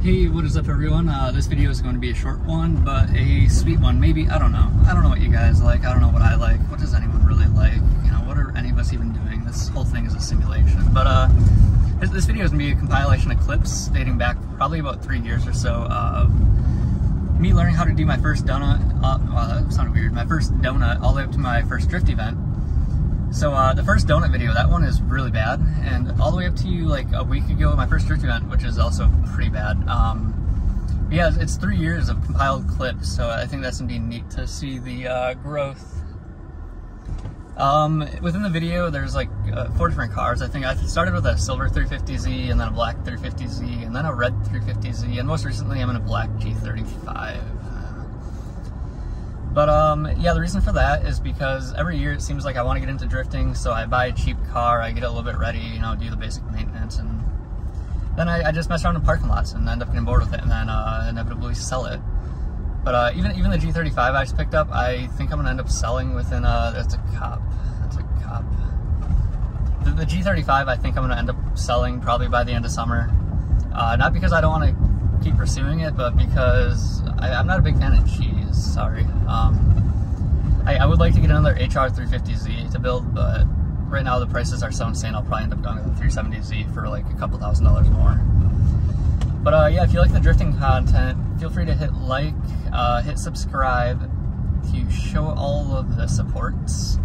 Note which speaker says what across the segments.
Speaker 1: Hey, what is up everyone? Uh, this video is going to be a short one, but a sweet one, maybe, I don't know. I don't know what you guys like, I don't know what I like. What does anyone really like? You know, what are any of us even doing? This whole thing is a simulation. But uh, this, this video is going to be a compilation of clips dating back probably about three years or so of me learning how to do my first donut, uh, well, that sounded weird, my first donut all the way up to my first drift event. So uh, the first donut video, that one is really bad, and all the way up to like a week ago, my first drift event, which is also pretty bad. Um, yeah, it's three years of compiled clips, so I think that's gonna be neat to see the uh, growth. Um, within the video, there's like uh, four different cars. I think I started with a silver 350Z, and then a black 350Z, and then a red 350Z, and most recently I'm in a black G35. But um, yeah, the reason for that is because every year it seems like I want to get into drifting, so I buy a cheap car, I get it a little bit ready, you know, do the basic maintenance, and then I, I just mess around in parking lots and end up getting bored with it, and then uh, inevitably sell it. But uh, even even the G35 I just picked up, I think I'm gonna end up selling within a. Uh, that's a cop. That's a cop. The, the G35 I think I'm gonna end up selling probably by the end of summer. Uh, not because I don't want to keep pursuing it, but because I, I'm not a big fan of G's sorry. Um, I, I, would like to get another HR350Z to build, but right now the prices are so insane I'll probably end up going with the 370Z for like a couple thousand dollars more. But uh, yeah, if you like the drifting content, feel free to hit like, uh, hit subscribe to show all of the supports.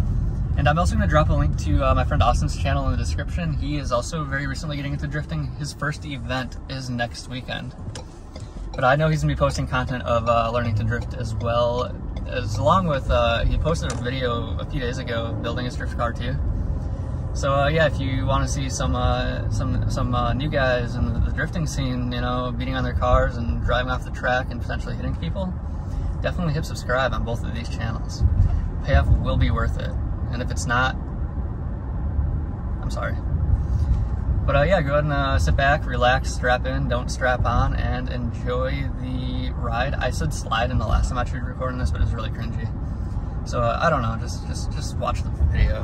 Speaker 1: And I'm also going to drop a link to uh, my friend Austin's channel in the description. He is also very recently getting into drifting. His first event is next weekend. But I know he's gonna be posting content of uh, learning to drift as well, as along with uh, he posted a video a few days ago building his drift car too. So uh, yeah, if you want to see some uh, some some uh, new guys in the, drifting scene, you know, beating on their cars and driving off the track and potentially hitting people, definitely hit subscribe on both of these channels. Payoff will be worth it, and if it's not, I'm sorry. But uh, yeah, go ahead and uh, sit back, relax, strap in, don't strap on, and enjoy the ride. I said slide in the last time I tried recording this, but it's really cringy. So uh, I don't know, just just just watch the video.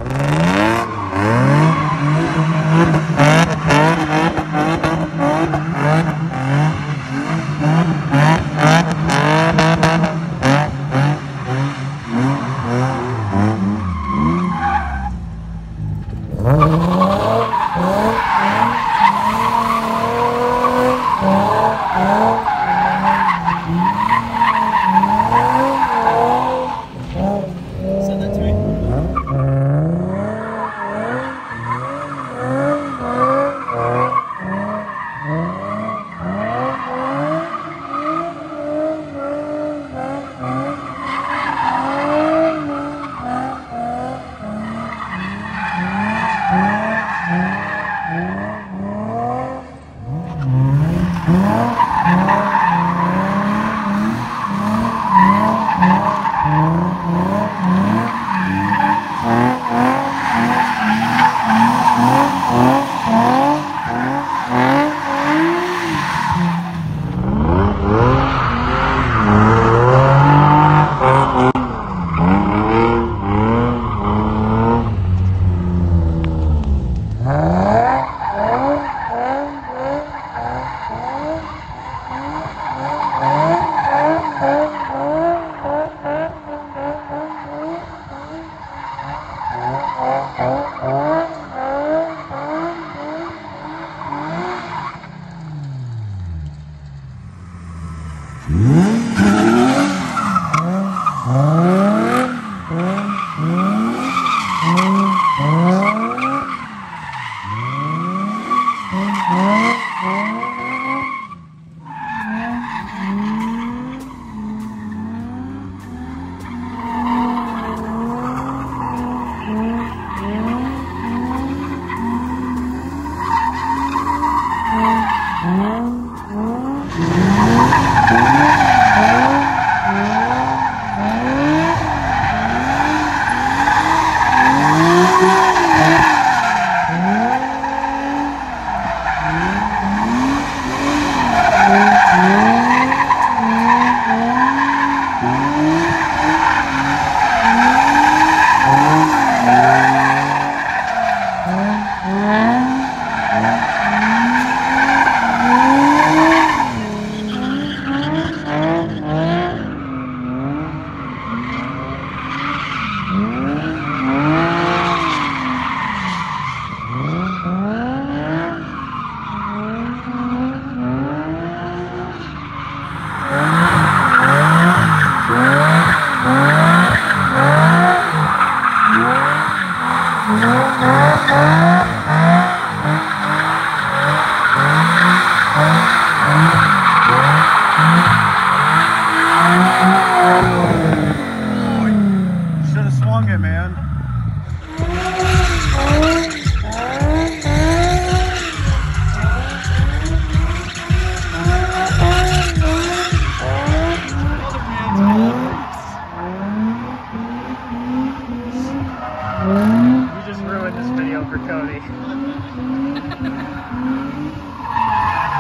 Speaker 1: 啊。
Speaker 2: 哈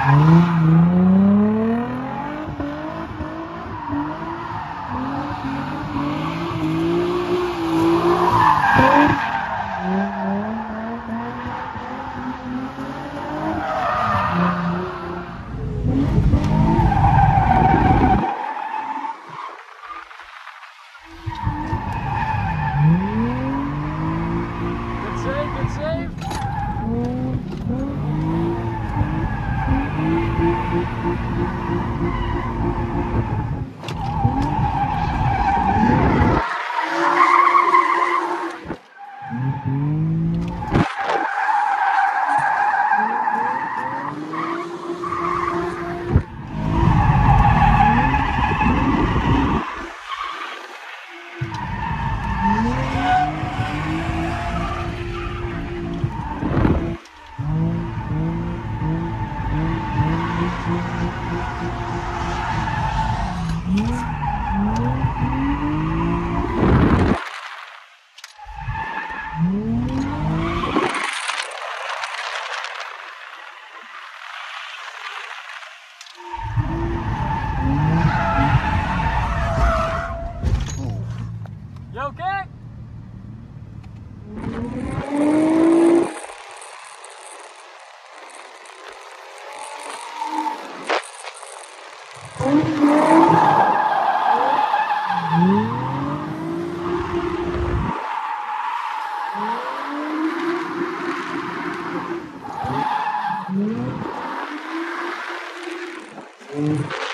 Speaker 2: Mm-hmm.
Speaker 1: Thank mm
Speaker 2: -hmm. you.